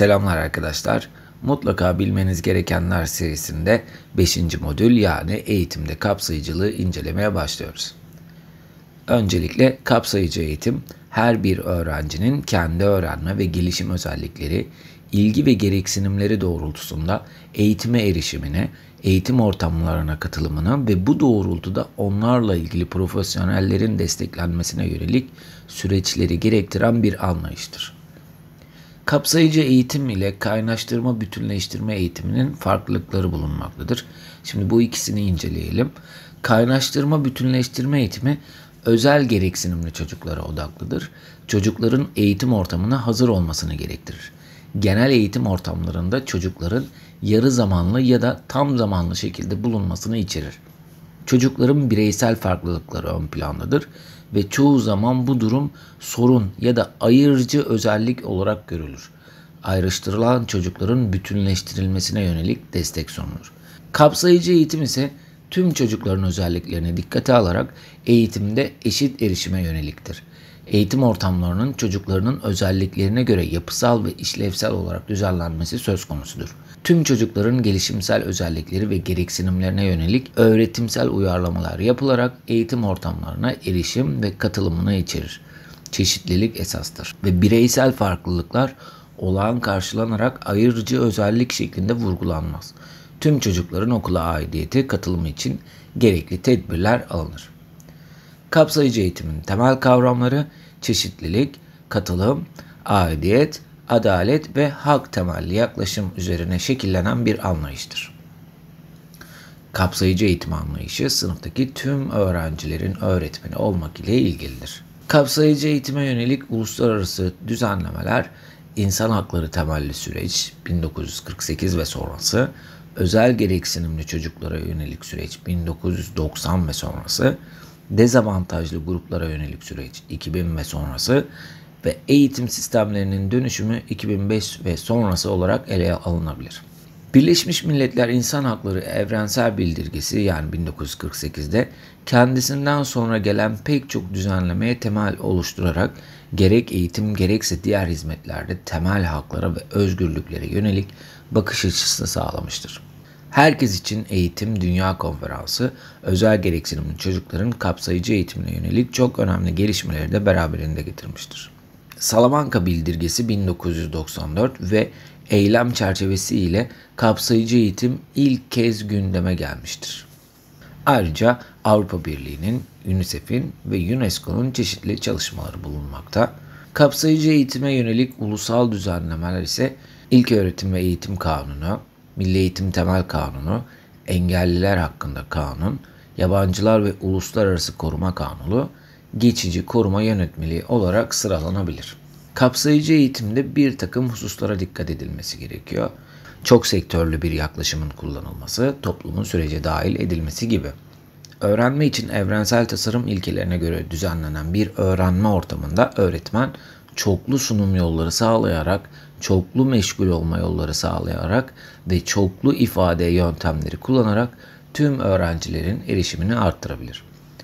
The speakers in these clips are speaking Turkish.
Selamlar arkadaşlar. Mutlaka bilmeniz gerekenler serisinde 5. modül yani eğitimde kapsayıcılığı incelemeye başlıyoruz. Öncelikle kapsayıcı eğitim her bir öğrencinin kendi öğrenme ve gelişim özellikleri, ilgi ve gereksinimleri doğrultusunda eğitime erişimine, eğitim ortamlarına katılımına ve bu doğrultuda onlarla ilgili profesyonellerin desteklenmesine yönelik süreçleri gerektiren bir anlayıştır. Kapsayıcı eğitim ile kaynaştırma bütünleştirme eğitiminin farklılıkları bulunmaktadır. Şimdi bu ikisini inceleyelim. Kaynaştırma bütünleştirme eğitimi özel gereksinimli çocuklara odaklıdır. Çocukların eğitim ortamına hazır olmasını gerektirir. Genel eğitim ortamlarında çocukların yarı zamanlı ya da tam zamanlı şekilde bulunmasını içerir. Çocukların bireysel farklılıkları ön plandadır ve çoğu zaman bu durum sorun ya da ayırıcı özellik olarak görülür. Ayrıştırılan çocukların bütünleştirilmesine yönelik destek sunulur. Kapsayıcı eğitim ise tüm çocukların özelliklerini dikkate alarak eğitimde eşit erişime yöneliktir. Eğitim ortamlarının çocuklarının özelliklerine göre yapısal ve işlevsel olarak düzenlenmesi söz konusudur. Tüm çocukların gelişimsel özellikleri ve gereksinimlerine yönelik öğretimsel uyarlamalar yapılarak eğitim ortamlarına erişim ve katılımını içerir. Çeşitlilik esastır ve bireysel farklılıklar olağan karşılanarak ayırıcı özellik şeklinde vurgulanmaz. Tüm çocukların okula aidiyeti katılımı için gerekli tedbirler alınır. Kapsayıcı eğitimin temel kavramları çeşitlilik, katılım, aidiyet, adalet ve hak temelli yaklaşım üzerine şekillenen bir anlayıştır. Kapsayıcı eğitim anlayışı sınıftaki tüm öğrencilerin öğretmeni olmak ile ilgilidir. Kapsayıcı eğitime yönelik uluslararası düzenlemeler insan hakları temelli süreç 1948 ve sonrası, özel gereksinimli çocuklara yönelik süreç 1990 ve sonrası, dezavantajlı gruplara yönelik süreç 2000 ve sonrası ve eğitim sistemlerinin dönüşümü 2005 ve sonrası olarak ele alınabilir. Birleşmiş Milletler İnsan Hakları Evrensel Bildirgesi yani 1948'de kendisinden sonra gelen pek çok düzenlemeye temel oluşturarak gerek eğitim gerekse diğer hizmetlerde temel haklara ve özgürlüklere yönelik bakış açısı sağlamıştır. Herkes için Eğitim Dünya Konferansı, özel gereksinimli çocukların kapsayıcı eğitimine yönelik çok önemli gelişmeleri de beraberinde getirmiştir. Salamanka Bildirgesi 1994 ve eylem çerçevesi ile kapsayıcı eğitim ilk kez gündeme gelmiştir. Ayrıca Avrupa Birliği'nin, UNICEF'in ve UNESCO'nun çeşitli çalışmaları bulunmakta. Kapsayıcı eğitime yönelik ulusal düzenlemeler ise İlk Öğretim ve Eğitim Kanunu, Milli Eğitim Temel Kanunu, Engelliler Hakkında Kanun, Yabancılar ve Uluslararası Koruma Kanunu, geçici koruma yönetmeliği olarak sıralanabilir. Kapsayıcı eğitimde bir takım hususlara dikkat edilmesi gerekiyor. Çok sektörlü bir yaklaşımın kullanılması, toplumun sürece dahil edilmesi gibi. Öğrenme için evrensel tasarım ilkelerine göre düzenlenen bir öğrenme ortamında öğretmen çoklu sunum yolları sağlayarak, çoklu meşgul olma yolları sağlayarak ve çoklu ifade yöntemleri kullanarak tüm öğrencilerin erişimini arttırabilir.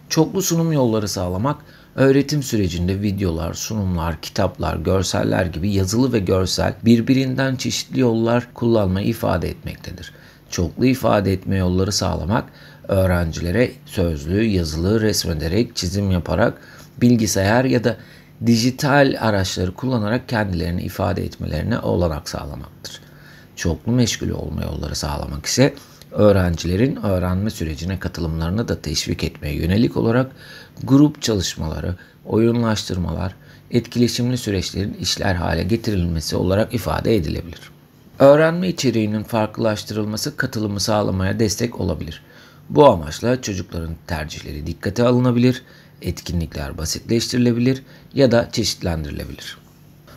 Çoklu sunum yolları sağlamak, öğretim sürecinde videolar, sunumlar, kitaplar, görseller gibi yazılı ve görsel birbirinden çeşitli yollar kullanmayı ifade etmektedir. Çoklu ifade etme yolları sağlamak, öğrencilere sözlü, yazılı, resmederek, çizim yaparak, bilgisayar ya da dijital araçları kullanarak kendilerini ifade etmelerine olanak sağlamaktır. Çoklu meşgul olma yolları sağlamak ise öğrencilerin öğrenme sürecine katılımlarını da teşvik etmeye yönelik olarak grup çalışmaları, oyunlaştırmalar, etkileşimli süreçlerin işler hale getirilmesi olarak ifade edilebilir. Öğrenme içeriğinin farklılaştırılması katılımı sağlamaya destek olabilir. Bu amaçla çocukların tercihleri dikkate alınabilir, etkinlikler basitleştirilebilir ya da çeşitlendirilebilir.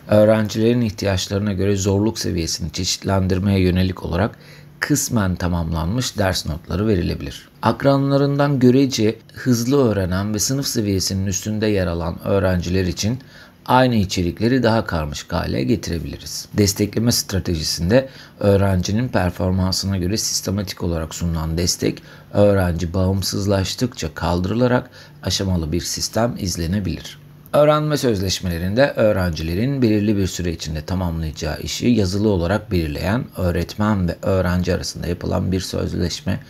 Öğrencilerin ihtiyaçlarına göre zorluk seviyesini çeşitlendirmeye yönelik olarak kısmen tamamlanmış ders notları verilebilir. Akranlarından görece hızlı öğrenen ve sınıf seviyesinin üstünde yer alan öğrenciler için aynı içerikleri daha karmaşık hale getirebiliriz. Destekleme stratejisinde öğrencinin performansına göre sistematik olarak sunulan destek, öğrenci bağımsızlaştıkça kaldırılarak aşamalı bir sistem izlenebilir. Öğrenme sözleşmelerinde öğrencilerin belirli bir süre içinde tamamlayacağı işi yazılı olarak belirleyen öğretmen ve öğrenci arasında yapılan bir sözleşme,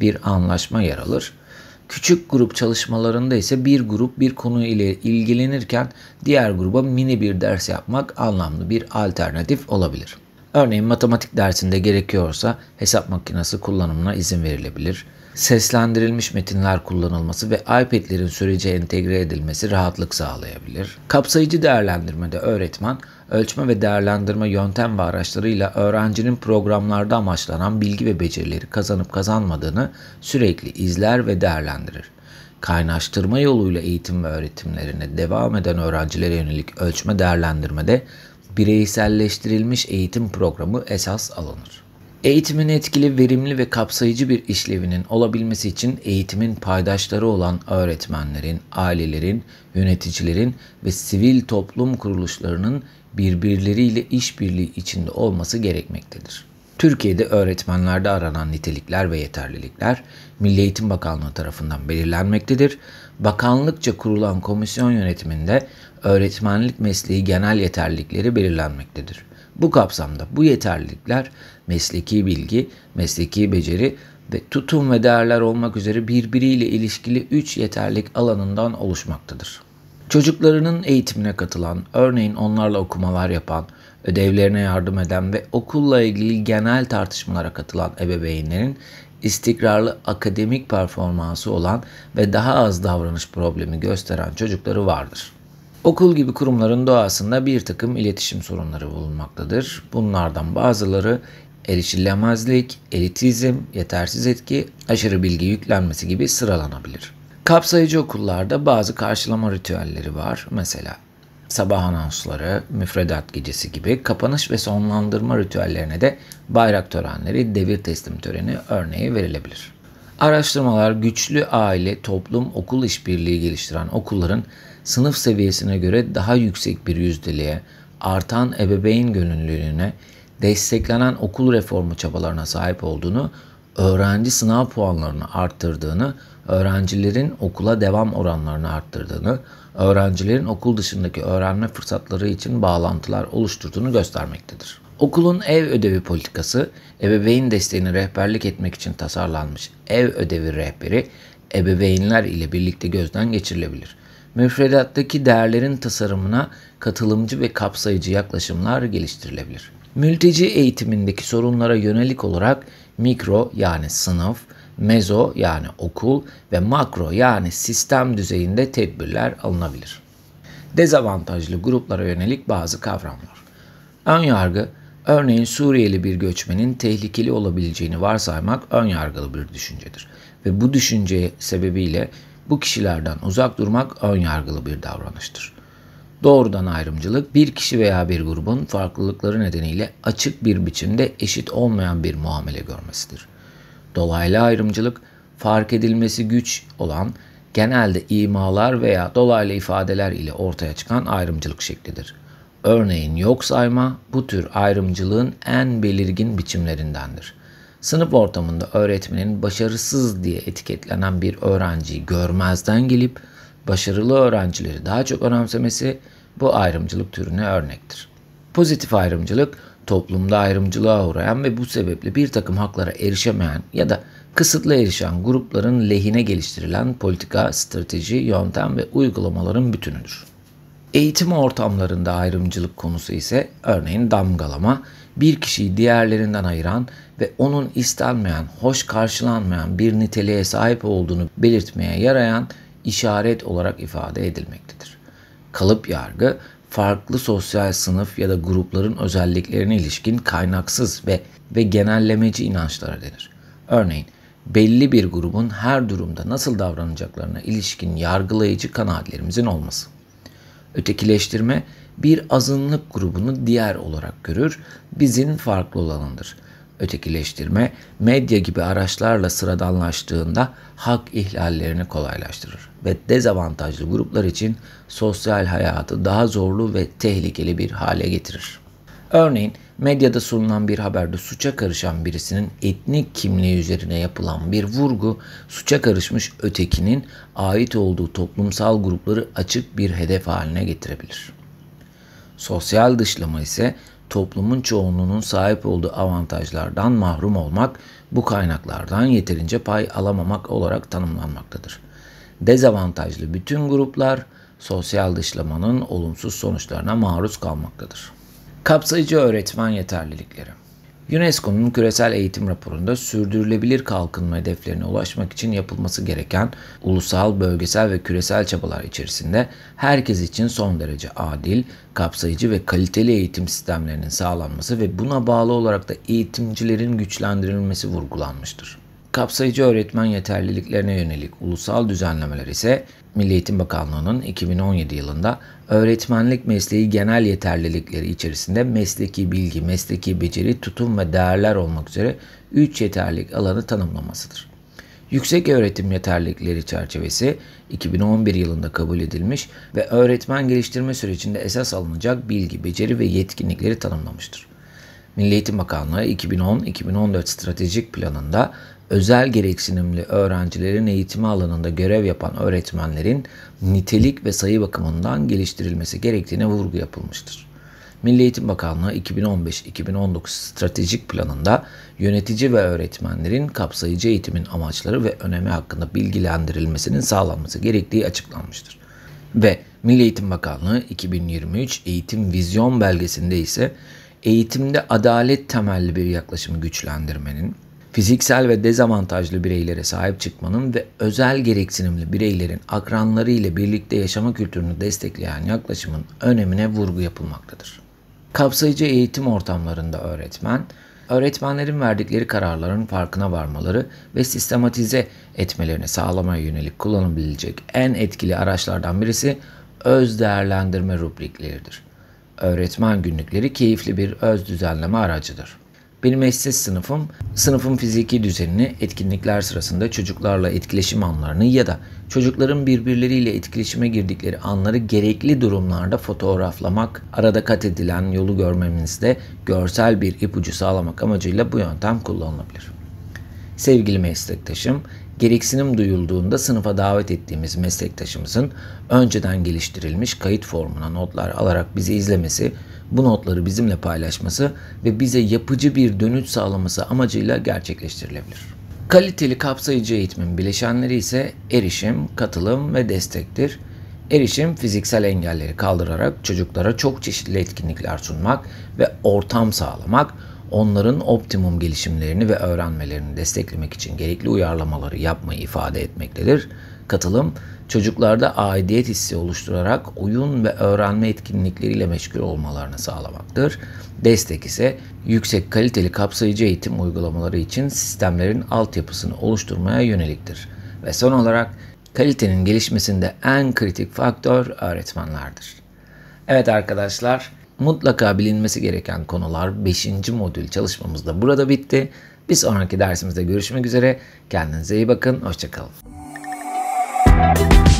bir anlaşma yer alır. Küçük grup çalışmalarında ise bir grup bir konu ile ilgilenirken diğer gruba mini bir ders yapmak anlamlı bir alternatif olabilir. Örneğin matematik dersinde gerekiyorsa hesap makinesi kullanımına izin verilebilir seslendirilmiş metinler kullanılması ve iPad'lerin sürece entegre edilmesi rahatlık sağlayabilir. Kapsayıcı değerlendirmede öğretmen, ölçme ve değerlendirme yöntem ve araçlarıyla öğrencinin programlarda amaçlanan bilgi ve becerileri kazanıp kazanmadığını sürekli izler ve değerlendirir. Kaynaştırma yoluyla eğitim ve öğretimlerine devam eden öğrencilere yönelik ölçme değerlendirmede bireyselleştirilmiş eğitim programı esas alınır. Eğitimin etkili, verimli ve kapsayıcı bir işlevinin olabilmesi için eğitimin paydaşları olan öğretmenlerin, ailelerin, yöneticilerin ve sivil toplum kuruluşlarının birbirleriyle işbirliği içinde olması gerekmektedir. Türkiye'de öğretmenlerde aranan nitelikler ve yeterlilikler Milli Eğitim Bakanlığı tarafından belirlenmektedir. Bakanlıkça kurulan komisyon yönetiminde öğretmenlik mesleği genel yeterlilikleri belirlenmektedir. Bu kapsamda bu yeterlilikler mesleki bilgi, mesleki beceri ve tutum ve değerler olmak üzere birbiriyle ilişkili üç yeterlik alanından oluşmaktadır. Çocuklarının eğitimine katılan, örneğin onlarla okumalar yapan, ödevlerine yardım eden ve okulla ilgili genel tartışmalara katılan ebeveynlerin istikrarlı akademik performansı olan ve daha az davranış problemi gösteren çocukları vardır. Okul gibi kurumların doğasında bir takım iletişim sorunları bulunmaktadır. Bunlardan bazıları erişilemezlik, elitizm, yetersiz etki, aşırı bilgi yüklenmesi gibi sıralanabilir. Kapsayıcı okullarda bazı karşılama ritüelleri var. Mesela sabah anonsları, müfredat gecesi gibi kapanış ve sonlandırma ritüellerine de bayrak törenleri, devir teslim töreni örneği verilebilir. Araştırmalar güçlü aile, toplum, okul işbirliği geliştiren okulların sınıf seviyesine göre daha yüksek bir yüzdeliğe, artan ebeveyn gönüllülüğüne, desteklenen okul reformu çabalarına sahip olduğunu, öğrenci sınav puanlarını arttırdığını, öğrencilerin okula devam oranlarını arttırdığını, öğrencilerin okul dışındaki öğrenme fırsatları için bağlantılar oluşturduğunu göstermektedir. Okulun ev ödevi politikası, ebeveyn desteğini rehberlik etmek için tasarlanmış ev ödevi rehberi, ebeveynler ile birlikte gözden geçirilebilir. Müfredattaki değerlerin tasarımına katılımcı ve kapsayıcı yaklaşımlar geliştirilebilir. Mülteci eğitimindeki sorunlara yönelik olarak mikro yani sınıf, mezo yani okul ve makro yani sistem düzeyinde tedbirler alınabilir. Dezavantajlı gruplara yönelik bazı kavramlar. Ön yargı, örneğin Suriyeli bir göçmenin tehlikeli olabileceğini varsaymak ön yargılı bir düşüncedir ve bu düşünce sebebiyle bu kişilerden uzak durmak ön yargılı bir davranıştır. Doğrudan ayrımcılık bir kişi veya bir grubun farklılıkları nedeniyle açık bir biçimde eşit olmayan bir muamele görmesidir. Dolaylı ayrımcılık fark edilmesi güç olan genelde imalar veya dolaylı ifadeler ile ortaya çıkan ayrımcılık şeklidir. Örneğin yok sayma bu tür ayrımcılığın en belirgin biçimlerindendir. Sınıf ortamında öğretmenin başarısız diye etiketlenen bir öğrenciyi görmezden gelip başarılı öğrencileri daha çok önemsemesi bu ayrımcılık türüne örnektir. Pozitif ayrımcılık toplumda ayrımcılığa uğrayan ve bu sebeple bir takım haklara erişemeyen ya da kısıtlı erişen grupların lehine geliştirilen politika, strateji, yöntem ve uygulamaların bütünüdür. Eğitim ortamlarında ayrımcılık konusu ise örneğin damgalama, bir kişiyi diğerlerinden ayıran ve onun istenmeyen, hoş karşılanmayan bir niteliğe sahip olduğunu belirtmeye yarayan işaret olarak ifade edilmektedir. Kalıp yargı, farklı sosyal sınıf ya da grupların özelliklerine ilişkin kaynaksız ve ve genellemeci inançlara denir. Örneğin belli bir grubun her durumda nasıl davranacaklarına ilişkin yargılayıcı kanaatlerimizin olması. Ötekileştirme bir azınlık grubunu diğer olarak görür, bizim farklı olanındır. Ötekileştirme medya gibi araçlarla sıradanlaştığında hak ihlallerini kolaylaştırır ve dezavantajlı gruplar için sosyal hayatı daha zorlu ve tehlikeli bir hale getirir. Örneğin medyada sunulan bir haberde suça karışan birisinin etnik kimliği üzerine yapılan bir vurgu suça karışmış ötekinin ait olduğu toplumsal grupları açık bir hedef haline getirebilir. Sosyal dışlama ise toplumun çoğunluğunun sahip olduğu avantajlardan mahrum olmak, bu kaynaklardan yeterince pay alamamak olarak tanımlanmaktadır. Dezavantajlı bütün gruplar sosyal dışlamanın olumsuz sonuçlarına maruz kalmaktadır. Kapsayıcı öğretmen yeterlilikleri UNESCO'nun küresel eğitim raporunda sürdürülebilir kalkınma hedeflerine ulaşmak için yapılması gereken ulusal, bölgesel ve küresel çabalar içerisinde herkes için son derece adil, kapsayıcı ve kaliteli eğitim sistemlerinin sağlanması ve buna bağlı olarak da eğitimcilerin güçlendirilmesi vurgulanmıştır. Kapsayıcı öğretmen yeterliliklerine yönelik ulusal düzenlemeler ise Milli Eğitim Bakanlığı'nın 2017 yılında öğretmenlik mesleği genel yeterlilikleri içerisinde mesleki bilgi, mesleki beceri, tutum ve değerler olmak üzere 3 yeterlilik alanı tanımlamasıdır. Yüksek öğretim yeterlilikleri çerçevesi 2011 yılında kabul edilmiş ve öğretmen geliştirme sürecinde esas alınacak bilgi, beceri ve yetkinlikleri tanımlamıştır. Milli Eğitim Bakanlığı 2010-2014 stratejik planında özel gereksinimli öğrencilerin eğitimi alanında görev yapan öğretmenlerin nitelik ve sayı bakımından geliştirilmesi gerektiğine vurgu yapılmıştır. Milli Eğitim Bakanlığı 2015-2019 stratejik planında yönetici ve öğretmenlerin kapsayıcı eğitimin amaçları ve önemi hakkında bilgilendirilmesinin sağlanması gerektiği açıklanmıştır. Ve Milli Eğitim Bakanlığı 2023 Eğitim Vizyon belgesinde ise eğitimde adalet temelli bir yaklaşımı güçlendirmenin, fiziksel ve dezavantajlı bireylere sahip çıkmanın ve özel gereksinimli bireylerin akranları ile birlikte yaşama kültürünü destekleyen yaklaşımın önemine vurgu yapılmaktadır. Kapsayıcı eğitim ortamlarında öğretmen, öğretmenlerin verdikleri kararların farkına varmaları ve sistematize etmelerini sağlamaya yönelik kullanılabilecek en etkili araçlardan birisi öz değerlendirme rubrikleridir. Öğretmen günlükleri keyifli bir öz düzenleme aracıdır. Benim eşsiz sınıfım, sınıfın fiziki düzenini, etkinlikler sırasında çocuklarla etkileşim anlarını ya da çocukların birbirleriyle etkileşime girdikleri anları gerekli durumlarda fotoğraflamak, arada kat edilen yolu görmemizde görsel bir ipucu sağlamak amacıyla bu yöntem kullanılabilir. Sevgili meslektaşım, gereksinim duyulduğunda sınıfa davet ettiğimiz meslektaşımızın önceden geliştirilmiş kayıt formuna notlar alarak bizi izlemesi, bu notları bizimle paylaşması ve bize yapıcı bir dönüş sağlaması amacıyla gerçekleştirilebilir. Kaliteli kapsayıcı eğitimin bileşenleri ise erişim, katılım ve destektir. Erişim fiziksel engelleri kaldırarak çocuklara çok çeşitli etkinlikler sunmak ve ortam sağlamak, onların optimum gelişimlerini ve öğrenmelerini desteklemek için gerekli uyarlamaları yapmayı ifade etmektedir. Katılım, çocuklarda aidiyet hissi oluşturarak oyun ve öğrenme etkinlikleriyle meşgul olmalarını sağlamaktır. Destek ise yüksek kaliteli kapsayıcı eğitim uygulamaları için sistemlerin altyapısını oluşturmaya yöneliktir. Ve son olarak kalitenin gelişmesinde en kritik faktör öğretmenlerdir. Evet arkadaşlar, mutlaka bilinmesi gereken konular 5. modül çalışmamız da burada bitti. Bir sonraki dersimizde görüşmek üzere. Kendinize iyi bakın. Hoşçakalın. Thank